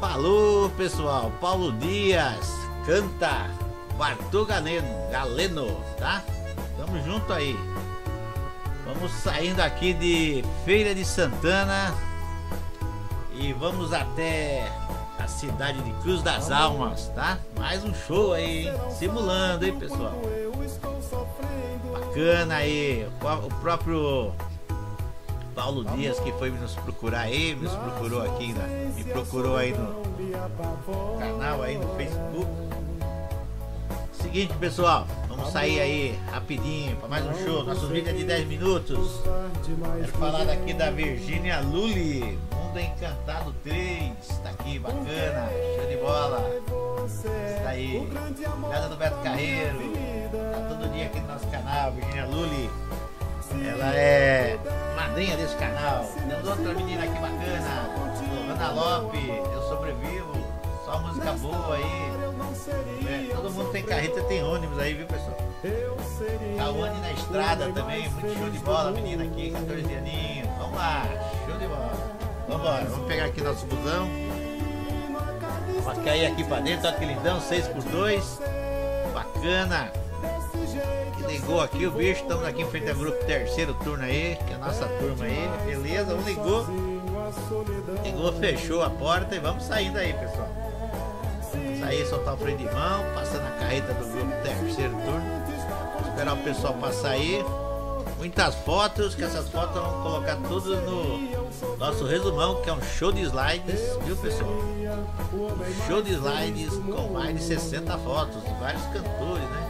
Falou pessoal, Paulo Dias canta Bartô Galeno, Galeno, tá? Tamo junto aí. Vamos saindo aqui de Feira de Santana e vamos até a cidade de Cruz das Almas, tá? Mais um show aí, hein? Simulando, hein, pessoal? Bacana aí. O próprio Paulo Dias que foi nos procurar aí, nos procurou aqui, né? me procurou aí no canal aí no Facebook. Seguinte pessoal, vamos sair aí rapidinho para mais um show. Nosso vídeo é de 10 minutos. Quero falar daqui da Virgínia Lully, Mundo Encantado 3. Tá aqui, bacana, show de bola. Está aí. Casa do Beto Carreiro. Tá todo dia aqui no nosso canal, Virgínia Lully. Ela é madrinha desse canal. Temos outra menina aqui bacana, Ana Lopes, Eu Sobrevivo, só música boa aí. É, todo mundo tem carreta, tem ônibus aí, viu pessoal? Cauane na estrada também, muito show de bola, menina aqui, 14 aninhos. Vamos lá, show de bola. Vamos vamos pegar aqui nosso busão. Vamos cair aqui pra dentro, olha que lindão, 6x2. Bacana ligou aqui o bicho, estamos aqui em frente ao grupo terceiro turno aí, que é a nossa turma aí, beleza? Um ligou, ligou, fechou a porta e vamos saindo aí, pessoal. Sair, soltar o freio de mão, passando a carreta do grupo terceiro turno. Esperar o pessoal passar aí. Muitas fotos, que essas fotos vamos colocar tudo no nosso resumão, que é um show de slides, viu pessoal? Um show de slides com mais de 60 fotos de vários cantores, né?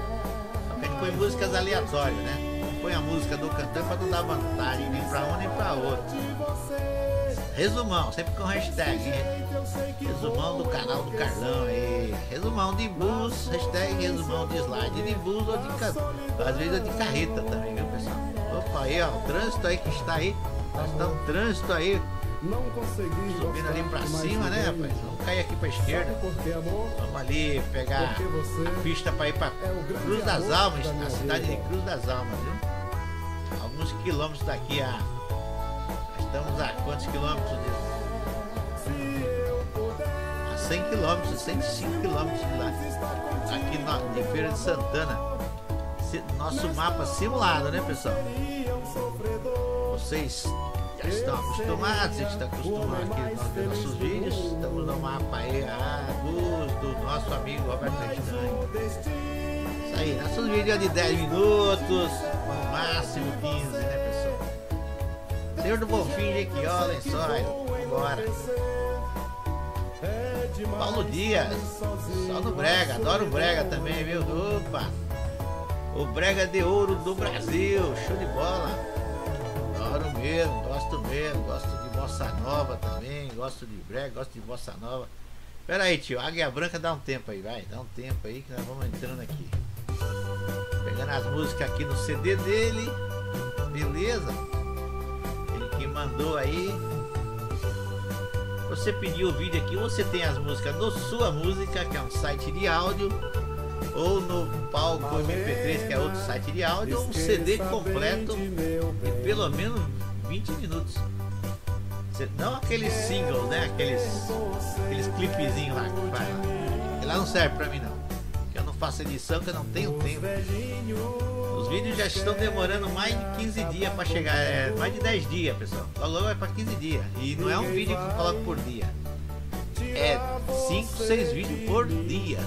Põe músicas aleatórias, né? Põe a música do cantor para não dar vantagem nem para um nem para outro. Resumão, sempre com hashtag? Resumão do canal do Carlão aí. Resumão de bus, hashtag resumão de slide de bus ou de. Às vezes é de carreta também, viu pessoal? Opa, aí ó, o trânsito aí que está aí. Nós estamos trânsito aí não consegui Subindo ali pra cima, né, rapaz? Vamos cair aqui pra esquerda. Vamos ali pegar a pista pra ir pra é Cruz das Almas, na cidade de Cruz das Almas, viu? Alguns quilômetros daqui a. Estamos a quantos quilômetros de. A 100 quilômetros, 105 quilômetros de lá. Aqui na, de Feira de Santana. Nosso mapa simulado, né, pessoal? Vocês já estão acostumados, a gente está acostumado aqui ver nossos vídeos. Estamos no mapa aí, a luz do nosso amigo Roberto Castanho. Isso aí, nossos vídeos de 10 minutos, no máximo 15, né pessoal? Senhor do Bonfim de Equiola, Lençóis, vambora. Paulo Dias, só no Brega, adoro o Brega também, viu? Opa! O Brega de Ouro do Brasil, show de bola! Adoro mesmo, gosto mesmo, gosto de bossa nova também, gosto de brega, gosto de bossa nova. Pera aí, tio, Águia Branca dá um tempo aí, vai, dá um tempo aí que nós vamos entrando aqui. Pegando as músicas aqui no CD dele, beleza? Ele que mandou aí. Você pediu o vídeo aqui, você tem as músicas no Sua Música, que é um site de áudio ou no palco MP3, que é outro site de áudio, ou um CD completo de pelo menos 20 minutos. Não aqueles singles, né? Aqueles, aqueles clipezinhos lá que faz lá. lá não serve pra mim não. Que eu não faço edição, que eu não tenho tempo. Os vídeos já estão demorando mais de 15 dias para chegar. É, mais de 10 dias, pessoal. Logo é para 15 dias. E não é um vídeo que eu coloco por dia. É 5, 6 vídeos por dia.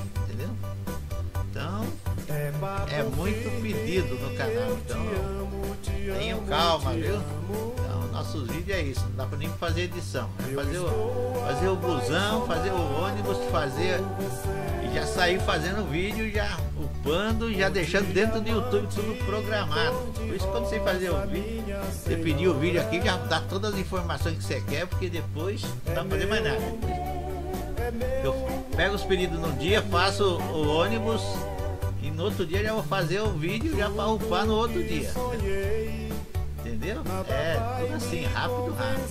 É muito pedido no canal. Então, tenham calma, viu? Então, nossos vídeos é isso. Não dá pra nem fazer edição. É fazer o, fazer o busão, fazer o ônibus, fazer. E já sair fazendo vídeo, já upando, já deixando dentro do YouTube tudo programado. Por isso, quando você fazer o vídeo, você pedir o vídeo aqui, já dá todas as informações que você quer, porque depois não dá pra fazer mais nada. Eu pego os pedidos no dia, faço o ônibus no outro dia já vou fazer o vídeo já para upar no outro dia. Entendeu? É, tudo assim, rápido, rápido.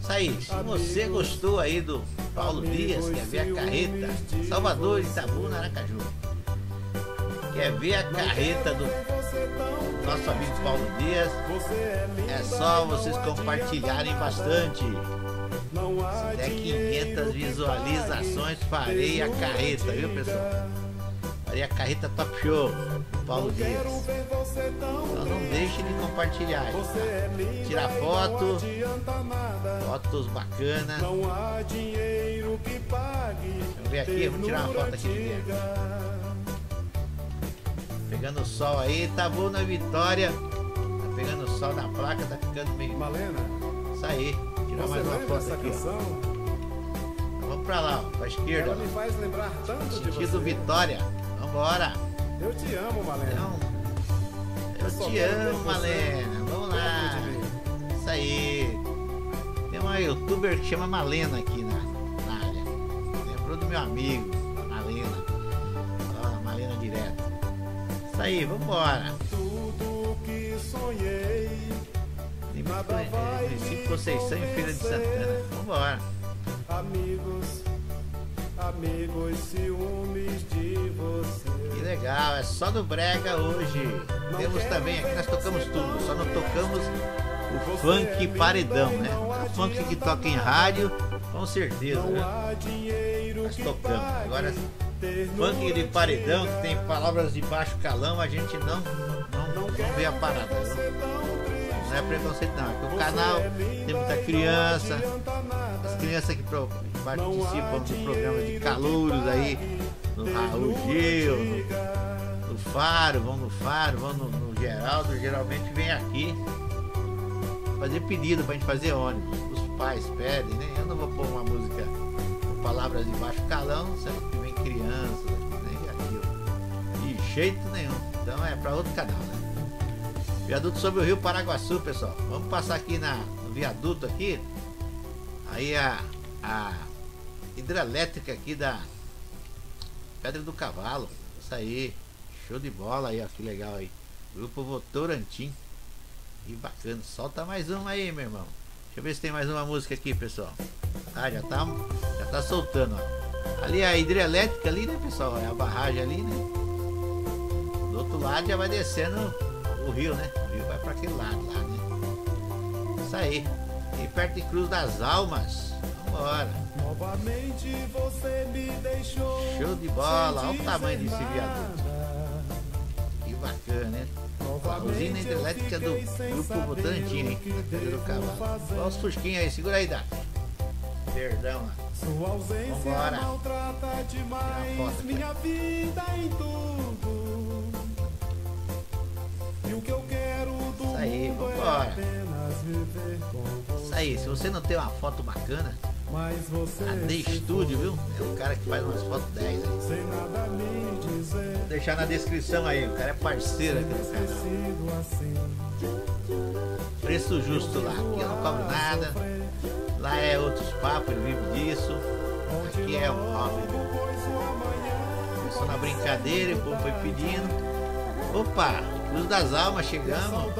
Isso aí, se você gostou aí do Paulo Dias, quer ver a carreta, Salvador, Itabuna, Aracaju. Quer ver a carreta do nosso amigo Paulo Dias? É só vocês compartilharem bastante. Se der 500 visualizações, farei a carreta, viu pessoal? Farei a carreta Top Show, Paulo Dias. Então não deixe de compartilhar. Tá? Tirar foto, fotos bacanas. Vamos ver aqui, vamos tirar uma foto aqui de dentro. Pegando o sol aí, tá bom na vitória. Tá pegando o sol na placa, tá ficando meio. Malena. Isso aí. Tirar mais uma foto aqui. Então, vamos pra lá, ó, pra esquerda. Ela me faz lembrar tanto Sentido de você. Vitória. Vambora. Eu te amo, Malena. Então, eu só te amo, Malena. Vamos lá. Isso aí. Tem uma youtuber que chama Malena aqui na, na área. Lembrou do meu amigo, Malena. Ó, Malena direto. Isso aí, vambora. Tudo que sonhei. É, município Conceição e Feira de Santana. Vambora. Amigos, amigos, ciúmes de você. Que legal, é só do Brega hoje. Temos também aqui, nós tocamos tudo, só não tocamos o funk paredão, né? O funk que toca em rádio, com certeza, Não né? Nós tocamos. Agora, funk de paredão, que tem palavras de baixo calão, a gente não, não, não vê a parada. Não, não é preconceito não, é que o canal tem muita criança, as crianças que participam do programa de calouros aí, no Raul Gil, no, no Faro, vão no Faro, vão no, no Geraldo, geralmente vem aqui fazer pedido pra gente fazer ônibus. Os pais pedem, né? Eu não vou pôr uma música com palavras de baixo calão, sendo que vem crianças, nem aquilo. De jeito nenhum. Então é pra outro canal, né? Viaduto sobre o Rio Paraguaçu, pessoal. Vamos passar aqui na, no viaduto aqui. Aí a, a hidrelétrica aqui da Pedra do Cavalo. Isso aí. Show de bola aí, ó. Que legal aí. Grupo Votorantim. Que bacana. Solta mais uma aí, meu irmão. Deixa eu ver se tem mais uma música aqui, pessoal. Ah, já tá, já tá soltando, ó. Ali é a hidrelétrica ali, né, pessoal? É a barragem ali, né? Do outro lado já vai descendo o rio, né? O rio vai pra aquele lado lá, né? Isso aí. E perto de Cruz das Almas. Vambora. Novamente você me deixou. Show de bola. Olha o tamanho desse viaduto. Que bacana, né? A usina hidrelétrica do Grupo o hein? Olha os fusquinhos aí, segura aí, Dá. Perdão, ó. Sua ausência Vambora. maltrata demais foto minha vida em tudo. E o que eu quero do Isso aí, mundo vambora. é apenas viver com você. Isso aí, se você não tem uma foto bacana, a D se Studio, viu? É o cara que faz umas fotos 10 aí. Sem nada me dizer. Vou deixar na descrição aí, o cara é parceiro aqui do canal. Assim. Preço justo lá, aqui eu não cobro nada. Lá é outros papos, eu vivo disso. Aqui é um hobby? Começou na brincadeira o povo foi pedindo. Opa, Cruz das Almas, chegamos.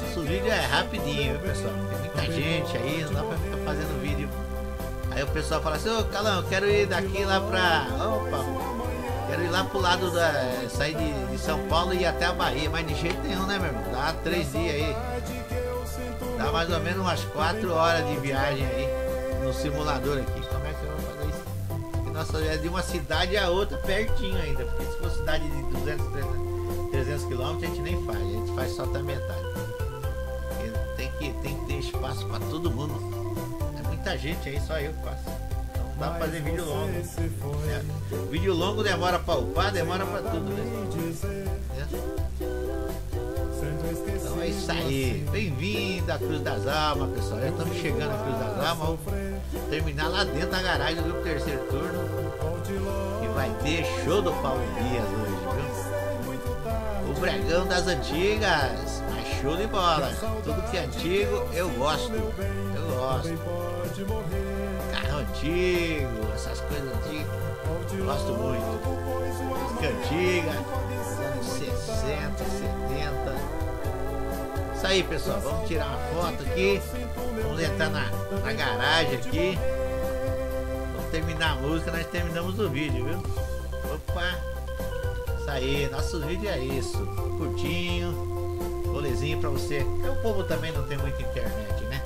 Nosso vídeo é rapidinho, viu, pessoal? Tem muita gente aí, não dá pra ficar fazendo vídeo. Aí o pessoal fala assim, ô Calão, eu quero ir daqui lá pra. Opa, quero ir lá pro lado da. sair de, de São Paulo e ir até a Bahia, mas de jeito nenhum, né, meu irmão? Dá três dias aí. Dá mais ou menos umas quatro horas de viagem aí no simulador aqui. Como é que eu vou fazer isso? Porque nossa, é de uma cidade a outra pertinho ainda. Porque se for cidade de 200, 300, 300 quilômetros, a gente nem faz. A gente faz só até metade. Porque tem que, tem que ter espaço pra todo mundo. É muita gente aí, só eu que faço. Então dá pra fazer vídeo longo. né? Vídeo longo demora pra upar, demora pra tudo, né? Então é isso aí. Bem-vindo à Cruz das Almas, pessoal. Já estamos chegando à Cruz das Almas. Vamos terminar lá dentro da garagem do grupo terceiro turno. E vai ter show do Paulo Dias hoje, viu? O Bregão das Antigas. Show de bola. Tudo que é antigo eu gosto. Eu gosto. Carro antigo, essas coisas antigas. Gosto muito. Música antiga, anos 60, 70. Isso aí, pessoal. Vamos tirar uma foto aqui. Vamos entrar na, na garagem aqui. Vamos terminar a música, nós terminamos o vídeo, viu? Opa! Isso aí, nosso vídeo é isso. Curtinho, rolezinho pra você. Porque o povo também não tem muita internet, né?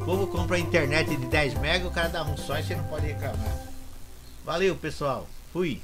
O povo compra internet de 10 mega, o cara dá um só e você não pode reclamar. Valeu, pessoal. Fui.